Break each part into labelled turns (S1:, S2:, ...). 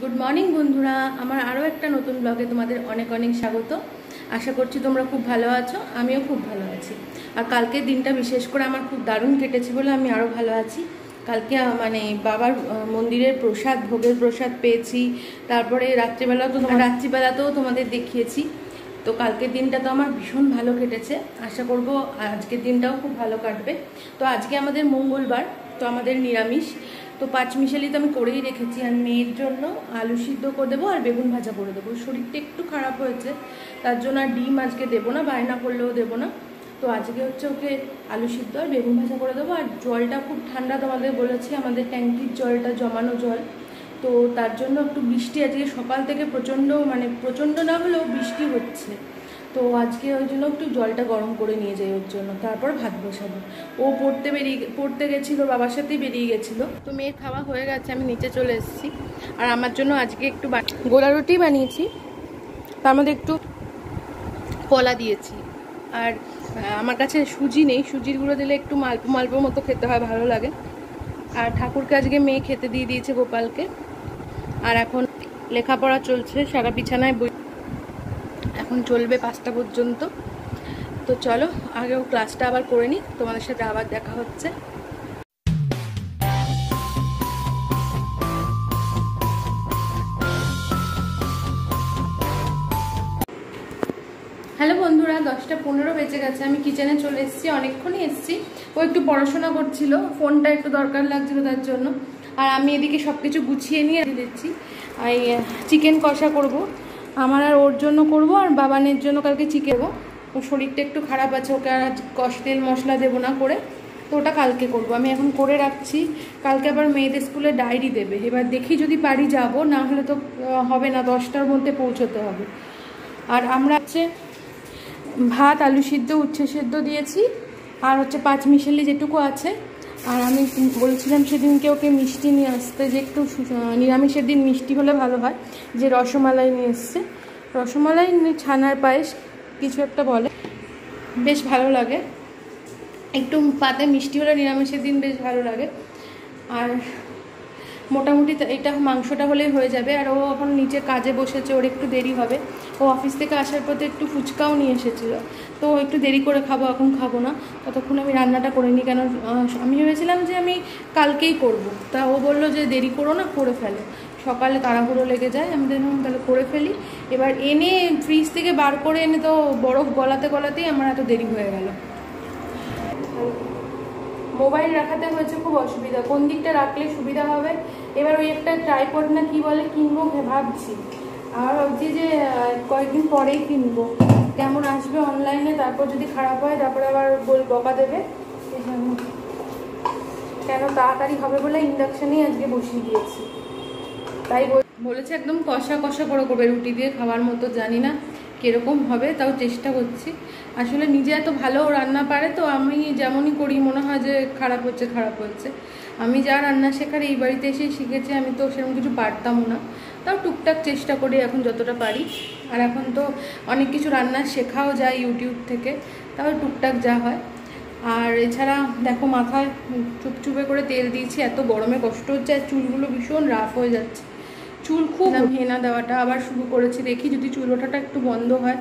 S1: Good morning বন্ধুরা। আমার আরও একটা নতুন ব্লগে তোমাদের অনেক অনেক স্বাগত। আশা করছি তোমরা খুব ভালো আছো, আমিও খুব ভালো আছি। আর কালকের দিনটা বিশেষ করে আমার খুব দারুণ কেটেছে বলে আমি আরও ভালো আছি। কালকে মানে বাবার মন্দিরের প্রসাদ, ভোগের প্রসাদ পেয়েছি। তারপরে রাত্রিবেলাও তো রাত্রিবেলাতেও তোমাদের দেখিয়েছি। তো কালকের দিনটা তো আমার ভীষণ ভালো কেটেছে। আশা করব আজকের দিনটাও খুব ভালো কাটবে। তো আজকে আমাদের মঙ্গলবার, তো আমাদের নিরামিষ। তো পাঁচমিশালি তো আমি করেই রেখেছি, আর মেয়ের জন্য আলু সিদ্ধ করে দেবো আর বেগুন ভাজা করে দেবো। শরীরটা একটু খারাপ হয়েছে, তার জন্য আর ডিম আজকে দেবো না, বায়না করলেও দেবো না। তো আজকে হচ্ছে ওকে আলু সিদ্ধ আর বেগুন ভাজা করে দেবো, আর জলটা খুব ঠান্ডা তোমাদের বলেছি, আমাদের ট্যাঙ্কির জলটা, জমানো জল। তো তার জন্য একটু বৃষ্টি, আজকে সকাল থেকে প্রচণ্ড মানে প্রচণ্ড না হলেও বৃষ্টি হচ্ছে। তো আজকে ওই জন্য একটু জলটা গরম করে নিয়ে যাই ওর জন্য, তারপর ভাত বসাবো। ও পড়তে বেরিয়ে পড়তে গেছিল, বাবার সাথেই বেরিয়ে গেছিল। তো মেয়ের খাওয়া হয়ে গেছে, আমি নিচে চলে এসেছি। আর আমার জন্য আজকে একটু গোলা রুটি বানিয়েছি। তার মধ্যে একটু কলা দিয়েছি। আর আমার কাছে সুজি নেই, সুজির গুঁড়ো দিলে একটু মালপো মালপো মতো খেতে হয়, ভালো লাগে। আর ঠাকুরকে আজকে মেয়ে খেতে দিয়ে দিয়েছে গোপালকে। আর এখন লেখাপড়া চলছে, সারা বিছানায় বই এখন চলবে পাঁচটা পর্যন্ত। তো চলো, আগেও ক্লাসটা আবার করে নিই, তোমাদের সাথে আবার দেখা হচ্ছে। হ্যালো বন্ধুরা, দশটা পনেরো বেজে গেছে। আমি কিচেনে চলে এসেছি, অনেকক্ষণই এসেছি। ও একটু পড়াশোনা করছিল ফোনটা একটু দরকার লাগছিল তার জন্য। আর আমি এদিকে সব কিছু গুছিয়ে নিয়ে দিচ্ছি। চিকেন কষা করব। আমার আর ওর জন্য করব আর বাবানের জন্য কালকে চিকেন ওর শরীরটা একটু খারাপ আছে, ওকে আর আজ কষ তেল মশলা দেবো না করে। তো ওটা কালকে করব। আমি এখন করে রাখছি। কালকে আবার মেয়েদের স্কুলে ডায়েরি দেবে। এবার দেখি যদি পারি যাব, না হলে তো হবে না। দশটার মধ্যে পৌঁছতে হবে। আর আমরা হচ্ছে ভাত, আলু সিদ্ধ, উচ্ছে সেদ্ধ দিয়েছি। আর হচ্ছে পাঁচ মিশালি যেটুকু আছে আর আমি বলছিলাম সেদিনকে ওকে মিষ্টি নিয়ে আসতে, যে একটু নিরামিষের দিন মিষ্টি হলে ভালো হয়, যে রসমালাই নিয়ে এসছে। রসমালাই ছানার পায়েস, কিছু একটা বলে। বেশ ভালো লাগে। একটু পাতে মিষ্টি হলে নিরামিষের দিন বেশ ভালো লাগে। আর মোটামুটি এটা মাংসটা হলেই হয়ে যাবে। আর ও এখন নিচে কাজে বসেছে, ওর একটু দেরি হবে। ও অফিস থেকে আসার পথে একটু ফুচকাও নিয়ে এসেছিল। তো একটু দেরি করে খাব, এখন খাব না। ততক্ষণ আমি রান্নাটা করে নিই কেন আমি ভেবেছিলাম যে আমি কালকেই করব। তা ও বলল যে দেরি করো না, করে ফেলো। সকালে তাড়াহুড়ো লেগে যায়, আমি দেখলাম তাহলে করে ফেলি। এবার এনে ফ্রিজ থেকে বার করে এনে তো বরফ গলাতে গলাতেই আমার এত দেরি হয়ে গেল। মোবাইল রাখাতে হয়েছে খুব অসুবিধা। কোন দিকটা রাখলে সুবিধা হবে? এবার ওই একটা ট্রাইপড না কি বলে কিনবো ভাবছি। আর ভাবছি যে কয়েকদিন পরেই কিনবো। কেমন আসবে অনলাইনে তারপর যদি খারাপ হয়, তারপরে আবার বল বকা দেবে। কেন তাড়াতাড়ি হবে বলে ইন্ডাকশনেই আজকে বসিয়ে দিয়েছি। তাই বল- বলেছে একদম কষা কষা করে করবে, রুটি দিয়ে খাওয়ার মতো, জানি না। কীরকম হবে তাও চেষ্টা করছি। আসলে নিজে এত ভালো রান্না পারে তো আমি যেমনই করি, মনে হয় যে খারাপ হচ্ছে খারাপ হচ্ছে। আমি যা রান্না শেখার এই বাড়িতে এসেই শিখেছি, আমি তো সেরকম কিছু পারতামও না। তাও টুকটাক চেষ্টা করি এখন যতটা পারি। আর এখন তো অনেক কিছু রান্না শেখাও যায় ইউটিউব থেকে, তাও টুকটাক যা হয়। আর এছাড়া দেখো মাথায় চুপচুপে করে তেল দিয়েছি, এত গরমে কষ্ট হচ্ছে, আর চুলগুলো ভীষণ রাফ হয়ে যাচ্ছে। চুল খুব হেনা দেওয়াটা আবার শুরু করেছি দেখি যদি চুল ওঠাটা একটু বন্ধ হয়।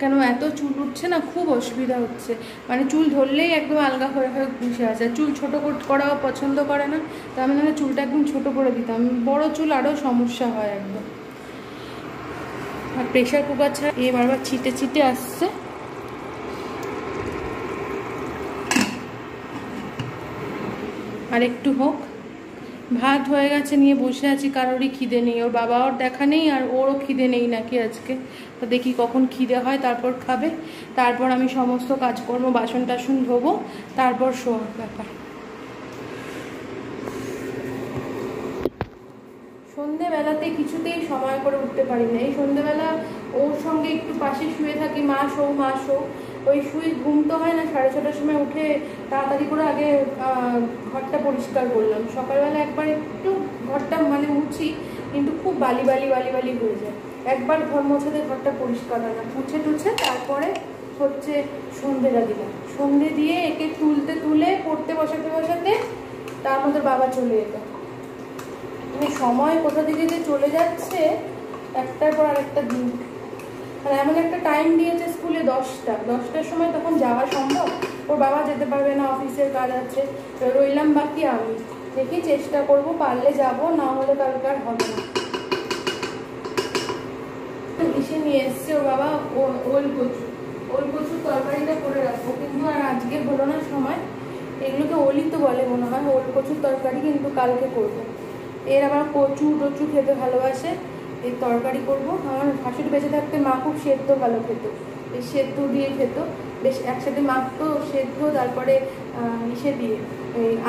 S1: কেন এত চুল উঠছে না খুব অসুবিধা হচ্ছে। মানে চুল ধরলেই একদম আলগা হয়ে হয়ে আছে আর চুল ছোটো করাও পছন্দ করে না তা আমি নাহলে চুলটা একদম ছোট করে দিতাম। বড় চুল আরও সমস্যা হয় একদম। আর প্রেশার কুকার ছাড়া এ বারবার ছিটে ছিটে আসছে। আর একটু হোক। ভাত হয়ে গেছে, নিয়ে বসে আছি। কারোরই খিদে নেই। ওর বাবা ওর দেখা নেই, আর ওরও খিদে নেই নাকি আজকে। তো দেখি কখন খিদে হয়, তারপর খাবে। তারপর আমি সমস্ত কাজকর্ম বাসন টাসন ধোবো, তারপর শোয়ার ব্যাপার। সন্ধেবেলাতে কিছুতেই সময় করে উঠতে পারি না। এই সন্ধেবেলা ওর সঙ্গে একটু পাশে শুয়ে থাকি, মা শো মা শো ওই শুয়ে ঘুম তো হয় না, সাড়ে ছটার সময় উঠে তাড়াতাড়ি করে আগে ঘরটা পরিষ্কার করলাম। সকালবেলা একবার একটু ঘরটা মানে মুছি, কিন্তু খুব বালি বালি বালি বালি হয়ে যায়। একবার ঘর মোছাতে ঘরটা পরিষ্কার হয় না। মুছে টুছে তারপরে হচ্ছে সন্ধেটা দিলাম। সন্ধে দিয়ে একে তুলতে তুলে, পড়তে বসাতে বসাতে তার মধ্যে বাবা চলে যেত মানে সময় কোথা থেকে যে চলে যাচ্ছে, একটার পর আরেকটা দিন। আর এমন একটা টাইম দিয়েছে স্কুলে দশটা, দশটার সময় তখন যাওয়া সম্ভব? ওর বাবা যেতে পারবে না, অফিসের কাজ আছে। রইলাম বাকি আমি। দেখি চেষ্টা করব, পারলে যাব, না হলে কালকে আর হবে না। এসে নিয়ে এসছে ওর বাবা ওল কচু। ওল কচুর তরকারিটা করে রাখব। কিন্তু আর আজকে হলো না সময়। এগুলোকে ওলি তো বলে মনে হয়। ওল কচুর তরকারি কিন্তু কালকে করব। এর আবার কচু টচু খেতে ভালোবাসে। এর তরকারি করব। আমার শাশুড়ি বেঁচে থাকতে মা খুব সেদ্ধ ভালো খেত। সেদ্ধ দিয়ে খেত। বেশ একসাথে মাখতো, সেদ্ধ, তারপরে ইসে দিয়ে।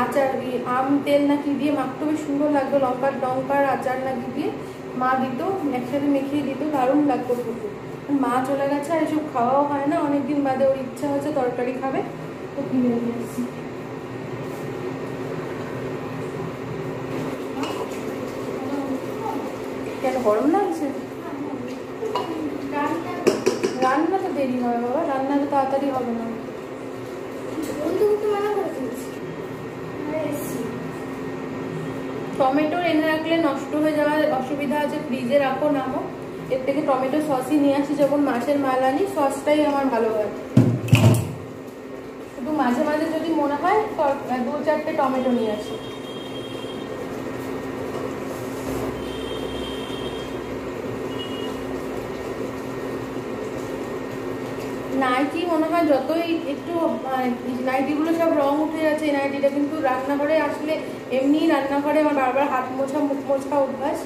S1: আচার আম, তেল নাকি দিয়ে মাখতো, বেশ সুন্দর লাগতো। লঙ্কার লঙ্কার আচার নাকি দিয়ে মা দিত, একসাথে মেখিয়ে দিত, দারুণ লাগতো খেতে। মা চলে গেছে আর এসব খাওয়াও হয় না, অনেকদিন বাদে ওর ইচ্ছা হচ্ছে তরকারি খাবে, তো কিনে নিয়ে এসেছি কেন গরম লাগছে রান্না তো দেরি হয় বাবা, রান্না তো তাড়াতাড়ি হবে না। টমেটো এনে রাখলে নষ্ট হয়ে যাওয়ার অসুবিধা আছে, ফ্রিজে রাখো, নামো। এর থেকে টমেটো সসই নিয়ে আসি যখন মাছের মাল আনি সসটাই আমার ভালো হয়। শুধু মাঝে মাঝে যদি মনে হয় দু চারটে টমেটো নিয়ে আসি। নাইটি মনে হয় যতই একটু নাইটিগুলো সব রং উঠে যাচ্ছে, এই নাইটিটা কিন্তু রান্নাঘরে আসলে এমনি রান্নাঘরে আমার বারবার হাত মোছা, মুখ মোছা অভ্যাস।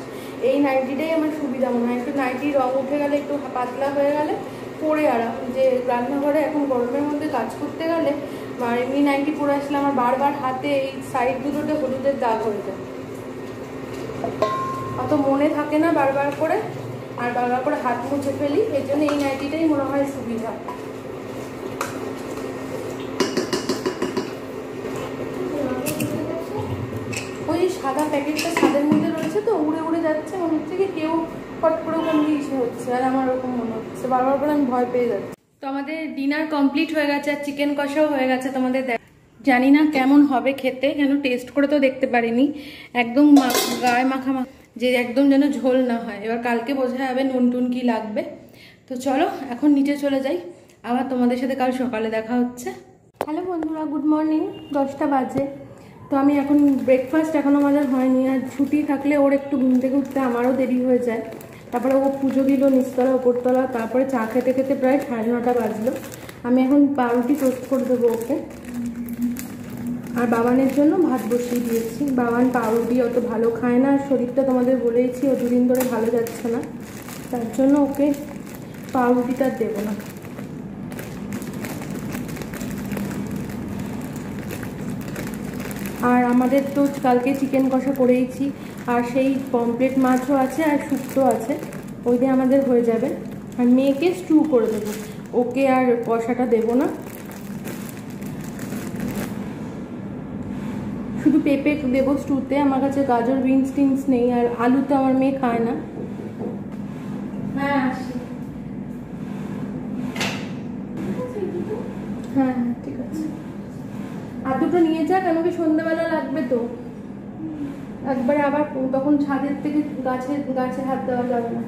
S1: এই নাইটিটাই আমার সুবিধা মনে হয়। একটু নাইটি রং উঠে গেলে, একটু পাতলা হয়ে গেলে, পরে আরাম যে রান্নাঘরে এখন গরমের মধ্যে কাজ করতে গেলে আর এমনি নাইটি পরে আসলে আমার বারবার হাতে এই সাইড দুটোতে হলুদের দাগ হয়ে যায়। অত মনে থাকে না বারবার করে। আর বারবার করে হাত মুছে ফেলি এই জন্য এই নাইটিটাই মনে হয় সুবিধা। ওই সাদা প্যাকেটটা সাদের মধ্যে রয়েছে তো, উড়ে উড়ে যাচ্ছে, মনে হচ্ছে কি কেউ ফট করে কোনো কিছু হচ্ছে, আর আমার ওরকম মনে হচ্ছে। বারবার করে আমি ভয় পেয়ে যাচ্ছি। তো আমাদের ডিনার কমপ্লিট হয়ে গেছে, আর চিকেন কষাও হয়ে গেছে তোমাদের জানি না কেমন হবে খেতে, কেন টেস্ট করে তো দেখতে পারিনি। একদম গায়ে মাখা মাখা যে একদম যেন ঝোল না হয়। এবার কালকে বোঝা যাবে নুন টুন কি লাগবে। তো চলো, এখন নিচে চলে যাই। আবার তোমাদের সাথে কাল সকালে দেখা হচ্ছে। হ্যালো বন্ধুরা, গুড মর্নিং। দশটা বাজে। তো আমি এখন ব্রেকফাস্ট এখনও আমাদের হয়নি। আর ছুটি থাকলে ওর একটু ঘুম থেকে উঠতে আমারও দেরি হয়ে যায়। তারপরে ও পুজো দিল নিচতলা ওপরতলা তারপরে চা খেতে খেতে প্রায় সাড়ে নটা বাজলো। আমি এখন পাউরুটি টোস্ট করে দেবো ওকে। আর বাবানের জন্য ভাত বসিয়ে দিয়েছি। বাবান পাউরুটি অত ভালো খায় না, আর শরীরটা তোমাদের বলেইছি, ও দুদিন ধরে ভালো যাচ্ছে না। তার জন্য ওকে পাউরুটিটা দেবো না। আর আমাদের তো কালকে চিকেন কষা করেইছি, আর সেই পমপ্লেট মাছও আছে আর শুক্তো আছে, ওই দিয়ে আমাদের হয়ে যাবে। আর মেয়েকে স্টু করে দেবো, ওকে আর কষাটা দেবো না। শুধু পেঁপে দেবো স্টুতে আমার কাছে গাজর বিনস টিনস নেই আর আলু তো আমার মেয়ে খায় না। হ্যাঁ হ্যাঁ হ্যাঁ ঠিক আছে। আর দুটো নিয়ে যাক আমাকে সন্ধ্যাবেলা লাগবে তো। একবারে আবার তখন ছাদের থেকে গাছে গাছে হাত দেওয়া যাবে না।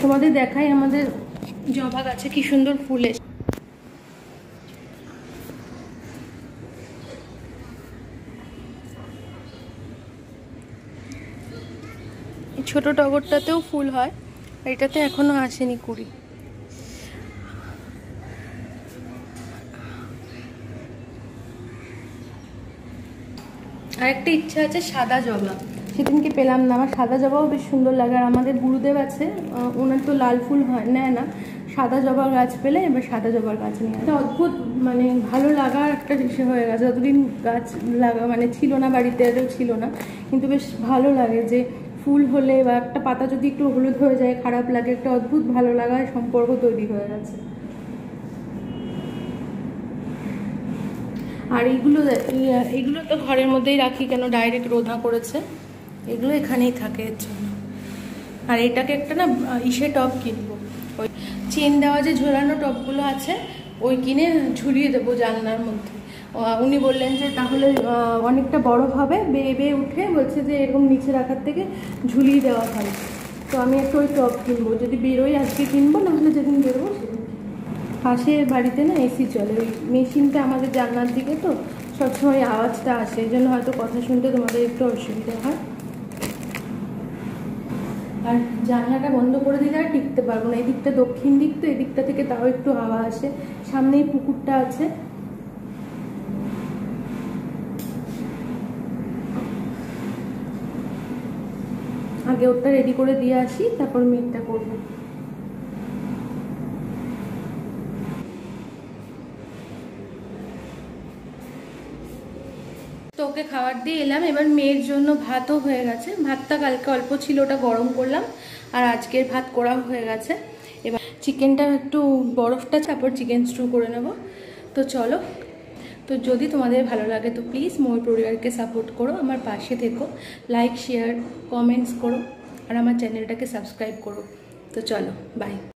S1: তোমাদের দেখাই আমাদের জবা গাছে কি সুন্দর ফুল এসে ছোট টগরটাতেও ফুল হয় এটাতে এখনও আসেনি কুড়ি। আরেকটা ইচ্ছা আছে সাদা জবা। সেদিনকে পেলাম না আমার সাদা জবাও বেশ সুন্দর লাগে আর আমাদের গুরুদেব আছে ওনার তো লাল ফুল হয় নেয় না। সাদা জবা গাছ পেলে এবার সাদা জবার গাছ নিয়ে একটা অদ্ভুত মানে ভালো লাগার একটা বিষয় হয়ে গেছে। যতদিন গাছ লাগা মানে ছিল না বাড়িতে ছিল না। কিন্তু বেশ ভালো লাগে যে ফুল হলে বা একটা পাতা যদি একটু হলুদ হয়ে যায়, খারাপ লাগে, একটা অদ্ভুত ভালো লাগার সম্পর্ক তৈরি হয়ে গেছে। আর এইগুলো এইগুলো তো ঘরের মধ্যেই রাখি, কেন ডাইরেক্ট রোধা করেছে? এগুলো এখানেই থাকে এর জন্য। আর এটাকে একটা না, ইসে টপ কিনবো। ওই চেন দেওয়া যে ঝোলানো টপগুলো আছে, ওই কিনে ঝুলিয়ে দেবো জানলার মধ্যে। উনি বললেন যে তাহলে অনেকটা বড় হবে, বেয়ে বেয়ে উঠে বলছে যে এরকম নিচে রাখার থেকে ঝুলিয়ে দেওয়া হয় তো আমি একটা ওই টপ কিনবো, যদি বেরোই আজকে কিনবো, নাহলে যেদিন বেরোবো পাশে বাড়িতে না এসি চলে, ওই মেশিনটা আমাদের জানলার দিকে তো, সবসময় আওয়াজটা আসে, এই জন্য হয়তো কথা শুনতে তোমাদের একটু অসুবিধা হয়। আর জানলাটা বন্ধ করে দিলে আর টিকতে পারব না, এই দিকটা দক্ষিণ দিক তো, এই দিকটা থেকে তাও একটু হাওয়া আসে, সামনেই পুকুরটা আছে। আগে ওটা রেডি করে দিয়ে আসি, তারপর মেঘটা করব। তো ওকে খাবার দিয়ে এলাম, এবার মেয়ের জন্য ভাতও হয়ে গেছে। ভাতটা কালকে অল্প ছিল, ওটা গরম করলাম, আর আজকের ভাত করা হয়ে গেছে। এবার চিকেনটা একটু বরফটা তারপর চিকেন স্টু করে নেব। তো চলো তো যদি তোমাদের ভালো লাগে, তো প্লিজ মোর পরিবারকে সাপোর্ট করো, আমার পাশে থেকো লাইক শেয়ার কমেন্টস করো, আর আমার চ্যানেলটাকে সাবস্ক্রাইব করো। তো চলো বাই